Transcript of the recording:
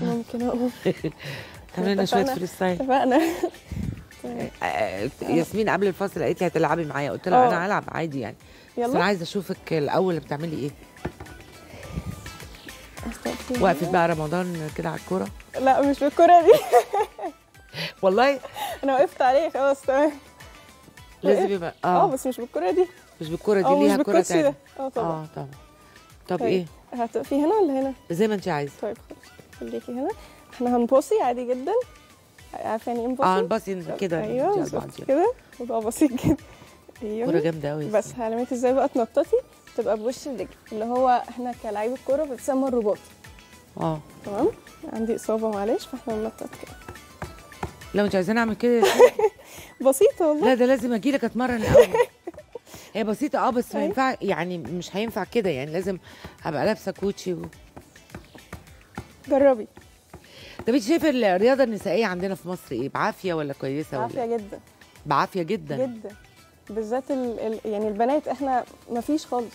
ممكن اقوم تعملي لنا شوية اتفقنا. فريستايل اتفقنا. طيب، آه، ياسمين قبل الفاصل قالت لي هتلعبي معايا. قلت لها آه. أنا هلعب عادي يعني. بس أنا يلا عايزة أشوفك الأول بتعملي إيه. وقفت. بقى رمضان كده على الكورة؟ لا مش بالكرة دي. والله؟ أنا وقفت عليه خلاص تمام. لازم يبقى آه. آه بس مش بالكرة دي. مش بالكورة دي آه ليها كورة ده. آه طبعا. آه طبعا. طب طيب. إيه؟ هتقفي هنا ولا هنا؟ زي ما انت عايزة. طيب خلاص. خليكي هنا. إحنا هنبصي عادي جدا. عارفه يعني إيه نبصي آه نبصي كده أيوه بالظبط يعني. كده. موضوع بسيط جدا. كورة أيوه جامدة قوي بس هعلمك إزاي بقى؟ تنططي تبقى بوش الرجل. اللي هو إحنا كلاعيب الكورة بتسمى الرباط آه. تمام؟ عندي إصابة معلش فاحنا بننطط كده. لو انت عايزين أعمل كده بسيطة والله. لا ده لازم أجي لك أتمرن الأول. هي بسيطة آه بس ما أيوة. ينفع يعني مش هينفع كده يعني. لازم ابقى لابسة كوتشي و... جربي. طب انت شايفة الرياضة النسائية عندنا في مصر إيه؟ بعافية ولا كويسة عافيه ولا جدا. بعافية جدا. جدا. بالذات ال... ال... يعني البنات إحنا ما فيش خالص.